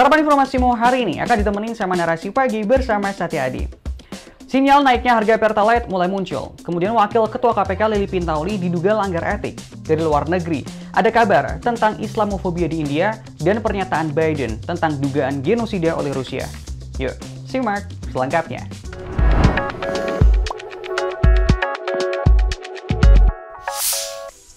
Sarapan informasimu hari ini akan ditemenin sama narasi pagi bersama Satya Adi. Sinyal naiknya harga Pertalite mulai muncul. Kemudian Wakil Ketua KPK Lili Pintauli diduga langgar etik. Dari luar negeri, ada kabar tentang Islamofobia di India dan pernyataan Biden tentang dugaan genosida oleh Rusia. Yuk, simak selengkapnya.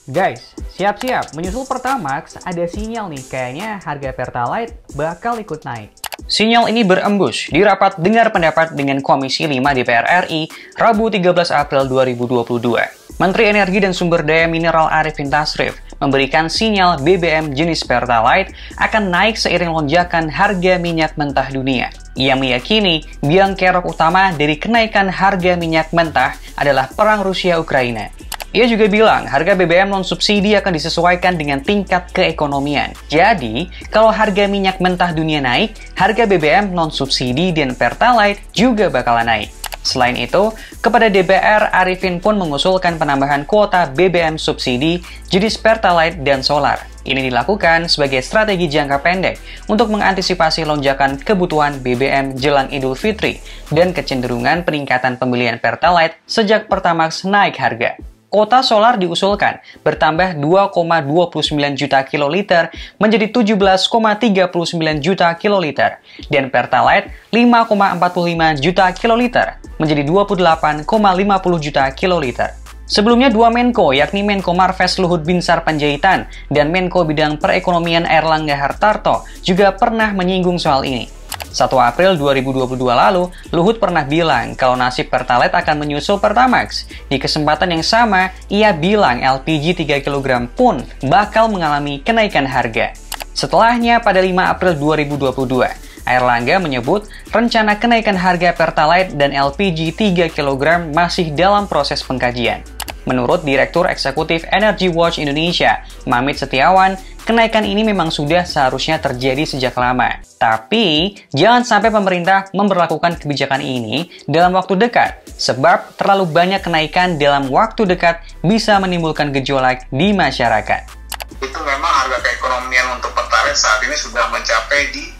Guys, siap-siap. Menyusul Pertamax, ada sinyal nih. Kayaknya harga Pertalite bakal ikut naik. Sinyal ini berembus di rapat dengar pendapat dengan Komisi 5 DPR RI Rabu 13 April 2022. Menteri Energi dan Sumber Daya Mineral Arifin Tasrif memberikan sinyal BBM jenis Pertalite akan naik seiring lonjakan harga minyak mentah dunia. Ia meyakini biang kerok utama dari kenaikan harga minyak mentah adalah perang Rusia-Ukraina. Ia juga bilang harga BBM non-subsidi akan disesuaikan dengan tingkat keekonomian. Jadi, kalau harga minyak mentah dunia naik, harga BBM non-subsidi dan Pertalite juga bakalan naik. Selain itu, kepada DPR, Arifin pun mengusulkan penambahan kuota BBM subsidi jenis Pertalite dan Solar. Ini dilakukan sebagai strategi jangka pendek untuk mengantisipasi lonjakan kebutuhan BBM jelang Idul Fitri dan kecenderungan peningkatan pembelian Pertalite sejak Pertamax naik harga. Kota solar diusulkan bertambah 2,29 juta kiloliter menjadi 17,39 juta kiloliter dan Pertalite 5,45 juta kiloliter menjadi 28,50 juta kiloliter. Sebelumnya dua Menko, yakni Menko Marves Luhut Binsar Panjaitan dan Menko Bidang Perekonomian Erlangga Hartarto juga pernah menyinggung soal ini. 1 April 2022 lalu, Luhut pernah bilang kalau nasib Pertalite akan menyusul Pertamax. Di kesempatan yang sama, ia bilang LPG 3 kg pun bakal mengalami kenaikan harga. Setelahnya pada 5 April 2022, Airlangga menyebut rencana kenaikan harga Pertalite dan LPG 3 kg masih dalam proses pengkajian. Menurut Direktur Eksekutif Energy Watch Indonesia, Mamit Setiawan, kenaikan ini memang sudah seharusnya terjadi sejak lama. Tapi, jangan sampai pemerintah memperlakukan kebijakan ini dalam waktu dekat, sebab terlalu banyak kenaikan dalam waktu dekat bisa menimbulkan gejolak di masyarakat. Itu memang harga keekonomian untuk Pertalite saat ini sudah mencapai di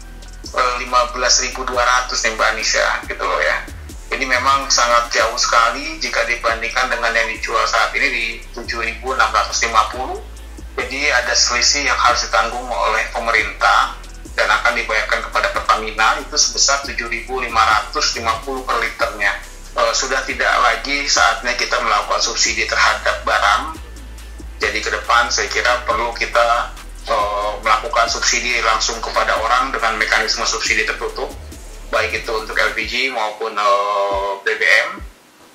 15.200 nih Mbak Anissa gitu loh ya jadi memang sangat jauh sekali jika dibandingkan dengan yang dijual saat ini di 7.650. Jadi ada selisih yang harus ditanggung oleh pemerintah dan akan dibayarkan kepada Pertamina itu sebesar 7.550 per liternya. E, sudah tidak lagi saatnya kita melakukan subsidi terhadap barang. Jadi ke depan saya kira perlu kita e, melakukan subsidi langsung kepada orang dengan mekanisme subsidi tertutup baik itu untuk LPG maupun eh, BBM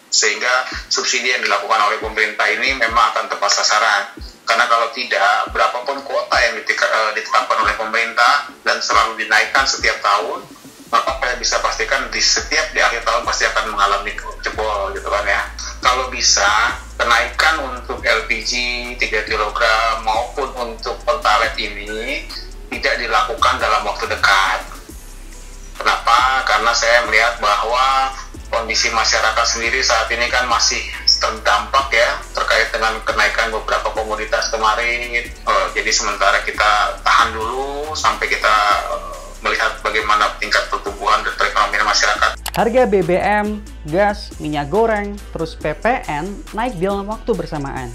sehingga subsidi yang dilakukan oleh pemerintah ini memang akan tepat sasaran. Karena kalau tidak berapapun kuota yang eh, ditetapkan oleh pemerintah dan selalu dinaikkan setiap tahun maka saya bisa pastikan di setiap di akhir tahun pasti akan mengalami jebol gitu kan ya. Kalau bisa kenaikan untuk LPG 3 kg maupun untuk Pertalite ini tidak dilakukan dalam waktu dekat Kenapa? Karena saya melihat bahwa kondisi masyarakat sendiri saat ini kan masih terdampak ya terkait dengan kenaikan beberapa komoditas kemarin. Uh, jadi sementara kita tahan dulu sampai kita uh, melihat bagaimana tingkat pertumbuhan dan perekonomian masyarakat. Harga BBM, gas, minyak goreng, terus PPN naik dalam waktu bersamaan.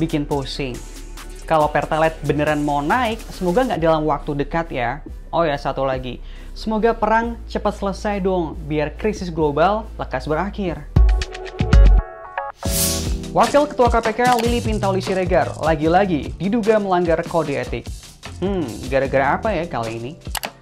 Bikin pusing. Kalau Pertalite beneran mau naik, semoga nggak dalam waktu dekat ya. Oh ya, satu lagi Semoga perang cepat selesai dong, biar krisis global lekas berakhir. Wakil Ketua KPK Lili Pintauli Siregar lagi-lagi diduga melanggar kode etik. Hmm, gara-gara apa ya kali ini?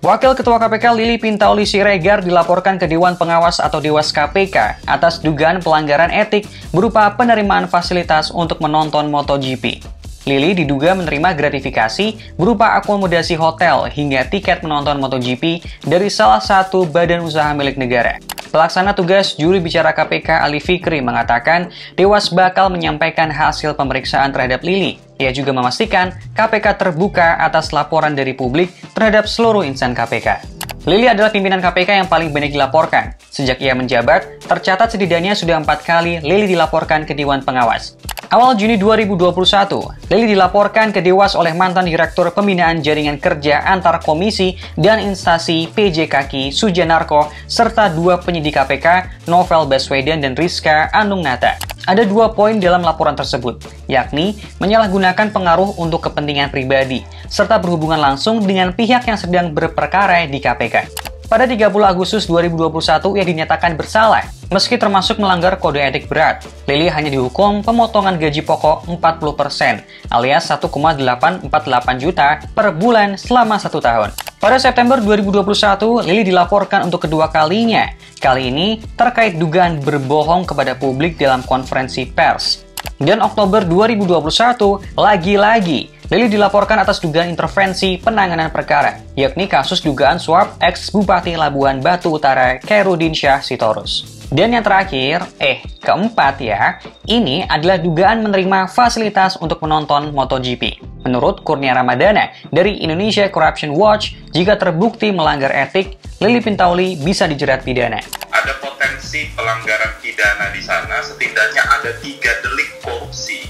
Wakil Ketua KPK Lili Pintauli Siregar dilaporkan ke Dewan Pengawas atau Dewas KPK atas dugaan pelanggaran etik berupa penerimaan fasilitas untuk menonton MotoGP. Lili diduga menerima gratifikasi berupa akomodasi hotel hingga tiket menonton MotoGP dari salah satu badan usaha milik negara. Pelaksana tugas juri bicara KPK Ali Fikri mengatakan Dewas bakal menyampaikan hasil pemeriksaan terhadap Lili. Ia juga memastikan KPK terbuka atas laporan dari publik terhadap seluruh insan KPK. Lili adalah pimpinan KPK yang paling banyak dilaporkan. Sejak ia menjabat, tercatat setidaknya sudah empat kali Lili dilaporkan ke Dewan Pengawas. Awal Juni 2021, Lili dilaporkan ke Dewas oleh mantan Direktur Pembinaan Jaringan Kerja antar Komisi dan Instansi PJ Kaki Sujanarko serta dua penyidik KPK, Novel Baswedan dan Rizka Anung Nata. Ada dua poin dalam laporan tersebut, yakni menyalahgunakan pengaruh untuk kepentingan pribadi, serta berhubungan langsung dengan pihak yang sedang berperkara di KPK. Pada 30 Agustus 2021, ia dinyatakan bersalah, meski termasuk melanggar kode etik berat. Lili hanya dihukum pemotongan gaji pokok 40%, alias 1,848 juta per bulan selama satu tahun. Pada September 2021, Lili dilaporkan untuk kedua kalinya. Kali ini terkait dugaan berbohong kepada publik dalam konferensi pers. Dan Oktober 2021, lagi-lagi Lili dilaporkan atas dugaan intervensi penanganan perkara, yakni kasus dugaan suap ex Bupati Labuan Batu Utara Kerudin Syah Sitorus. Dan yang terakhir, eh, keempat ya, ini adalah dugaan menerima fasilitas untuk menonton MotoGP. Menurut Kurnia Ramadana dari Indonesia Corruption Watch, jika terbukti melanggar etik, Lili Pintauli bisa dijerat pidana. Ada potensi pelanggaran pidana di sana, setidaknya ada tiga delik korupsi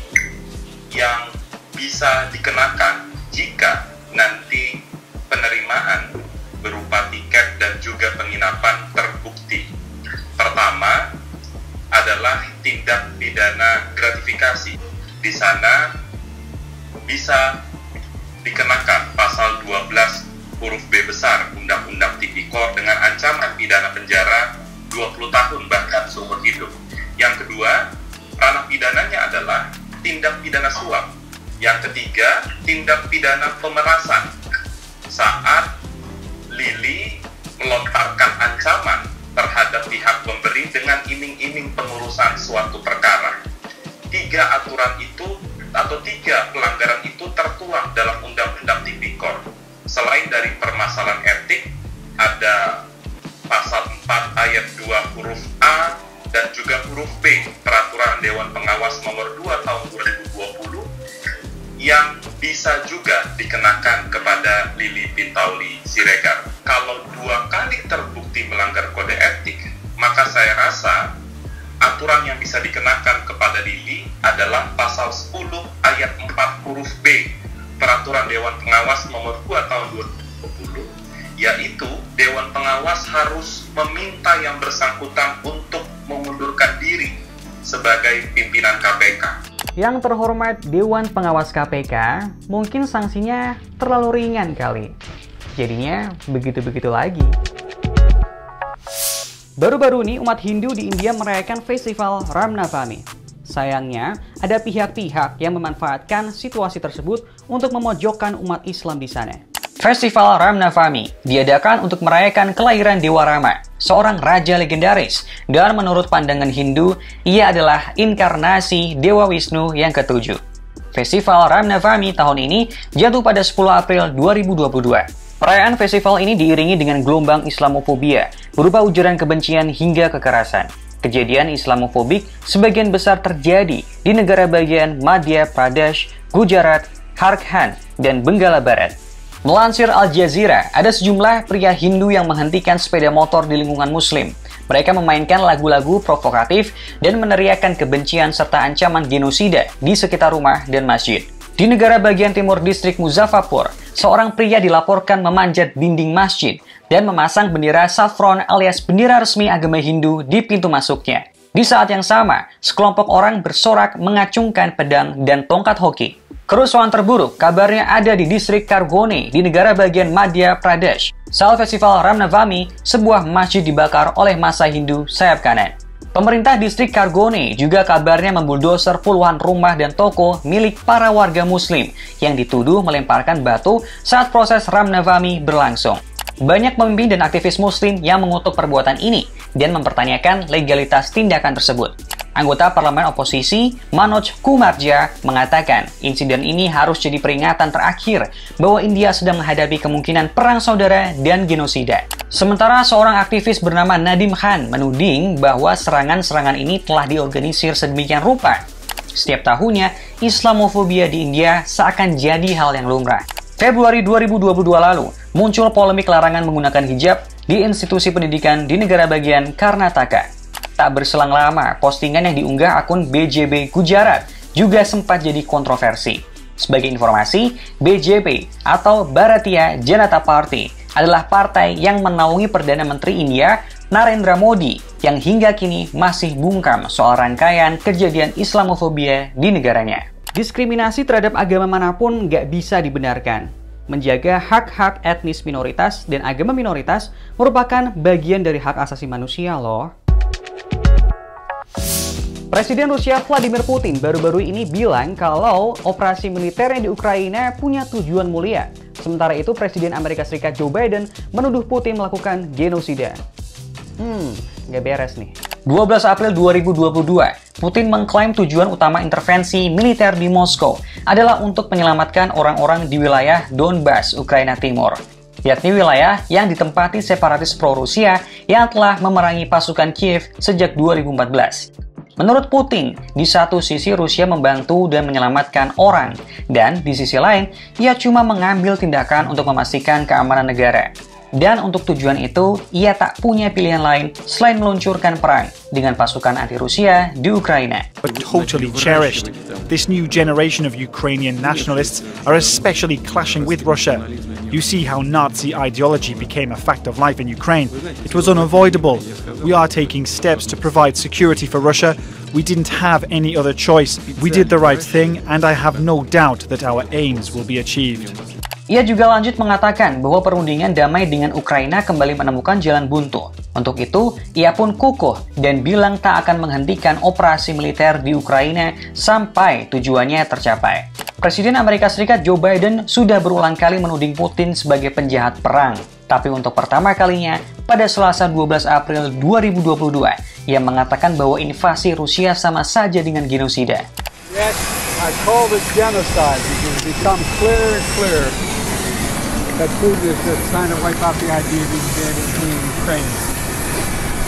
yang bisa dikenakan jika nanti penerimaan berupa tiket dan juga penginapan terbukti. Pertama adalah tindak pidana gratifikasi. Di sana bisa dikenakan pasal 12 huruf B besar Undang-Undang Tipikor dengan ancaman pidana penjara 20 tahun bahkan seumur hidup. Yang kedua, ranah pidananya adalah tindak pidana suap yang ketiga, tindak pidana pemerasan. Saat Lili melontarkan ancaman terhadap pihak pemberi dengan iming-iming pengurusan suatu perkara. Tiga aturan itu atau tiga pelanggaran itu tertuang dalam Undang-Undang Tipikor. Selain dari permasalahan etik, ada pasal 4 ayat 2 huruf A dan juga huruf B Peraturan Dewan Pengawas nomor 2 tahun 2020 yang bisa juga dikenakan kepada Lili Pintauli Siregar. Kalau dua kali terbukti melanggar kode etik, maka saya rasa aturan yang bisa dikenakan kepada Lili adalah pasal 10 ayat 4 huruf B Peraturan Dewan Pengawas nomor 2 tahun 2020 yaitu Dewan Pengawas harus meminta yang bersangkutan untuk mengundurkan diri sebagai pimpinan KPK. Yang terhormat Dewan Pengawas KPK, mungkin sanksinya terlalu ringan kali. Jadinya begitu-begitu lagi. Baru-baru ini umat Hindu di India merayakan festival Ram Navami. Sayangnya, ada pihak-pihak yang memanfaatkan situasi tersebut untuk memojokkan umat Islam di sana. Festival Ramnavami diadakan untuk merayakan kelahiran Dewa Rama, seorang raja legendaris, dan menurut pandangan Hindu, ia adalah inkarnasi Dewa Wisnu yang ketujuh. Festival Ramnavami tahun ini jatuh pada 10 April 2022. Perayaan festival ini diiringi dengan gelombang Islamofobia, berupa ujaran kebencian hingga kekerasan. Kejadian Islamofobik sebagian besar terjadi di negara bagian Madhya Pradesh, Gujarat, Jharkhand, dan Benggala Barat. Melansir Al Jazeera, ada sejumlah pria Hindu yang menghentikan sepeda motor di lingkungan Muslim. Mereka memainkan lagu-lagu provokatif dan meneriakan kebencian serta ancaman genosida di sekitar rumah dan masjid. Di negara bagian timur distrik Muzaffarpur, seorang pria dilaporkan memanjat dinding masjid dan memasang bendera saffron alias bendera resmi agama Hindu di pintu masuknya. Di saat yang sama, sekelompok orang bersorak mengacungkan pedang dan tongkat hoki. Kerusuhan terburuk kabarnya ada di distrik Kargone di negara bagian Madhya Pradesh. Saat festival Ramnavami, sebuah masjid dibakar oleh masa Hindu sayap kanan. Pemerintah distrik Kargone juga kabarnya membuldoser puluhan rumah dan toko milik para warga muslim yang dituduh melemparkan batu saat proses Ramnavami berlangsung. Banyak pemimpin dan aktivis muslim yang mengutuk perbuatan ini dan mempertanyakan legalitas tindakan tersebut. Anggota parlemen oposisi Manoj Kumarja mengatakan insiden ini harus jadi peringatan terakhir bahwa India sedang menghadapi kemungkinan perang saudara dan genosida. Sementara seorang aktivis bernama Nadim Khan menuding bahwa serangan-serangan ini telah diorganisir sedemikian rupa. Setiap tahunnya, Islamofobia di India seakan jadi hal yang lumrah. Februari 2022 lalu, muncul polemik larangan menggunakan hijab di institusi pendidikan di negara bagian Karnataka. Tak berselang lama, postingan yang diunggah akun BJB Gujarat juga sempat jadi kontroversi. Sebagai informasi, BJP atau Bharatiya Janata Party adalah partai yang menaungi Perdana Menteri India Narendra Modi yang hingga kini masih bungkam soal rangkaian kejadian Islamofobia di negaranya. Diskriminasi terhadap agama mana pun nggak bisa dibenarkan. Menjaga hak-hak etnis minoritas dan agama minoritas merupakan bagian dari hak asasi manusia loh. Presiden Rusia Vladimir Putin baru-baru ini bilang kalau operasi militernya di Ukraina punya tujuan mulia. Sementara itu, Presiden Amerika Serikat Joe Biden menuduh Putin melakukan genosida. Hmm, nggak beres nih. 12 April 2022, Putin mengklaim tujuan utama intervensi militer di Moskow adalah untuk menyelamatkan orang-orang di wilayah Donbas, Ukraina Timur yakni wilayah yang ditempati separatis pro-Rusia yang telah memerangi pasukan Kiev sejak 2014. Menurut Putin, di satu sisi Rusia membantu dan menyelamatkan orang, dan di sisi lain, ia cuma mengambil tindakan untuk memastikan keamanan negara. Dan untuk tujuan itu, ia tak punya pilihan lain selain meluncurkan perang dengan pasukan anti-Rusia di Ukraina. Totally. This new of are with. You see how Nazi ideology became a fact of life in Ukraine. It was unavoidable. We are taking steps to provide security for Russia. We didn't have any other choice. We did the right thing, and I have no doubt that our aims will be achieved. Ia juga lanjut mengatakan bahwa perundingan damai dengan Ukraina kembali menemukan jalan buntu. Untuk itu, ia pun kukuh dan bilang tak akan menghentikan operasi militer di Ukraina sampai tujuannya tercapai. Presiden Amerika Serikat Joe Biden sudah berulang kali menuding Putin sebagai penjahat perang. Tapi untuk pertama kalinya, pada Selasa 12 April 2022, ia mengatakan bahwa invasi Rusia sama saja dengan genosida. Yes, I call this genocide because it becomes clearer and clearer that Putin is just trying to wipe out the idea of being Ukraine.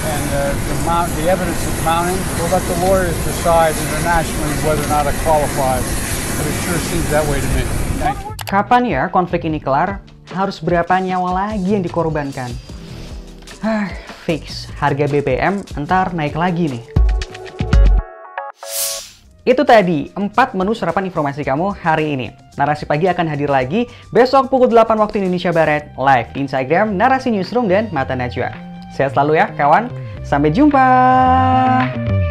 And uh, the, mount, the evidence is mounting. We'll let the lawyers decide internationally whether or not it qualifies. But it sure seems that way to me. Thank you. Kapan ya konflik ini kelar? Harus berapa nyawa lagi yang dikorbankan? Hah, fix. Harga BBM entar naik lagi nih. Itu tadi 4 menu sarapan informasi kamu hari ini. Narasi Pagi akan hadir lagi besok pukul 8 waktu Indonesia Barat live di Instagram Narasi Newsroom dan Mata Najwa. Sehat selalu ya kawan. Sampai jumpa.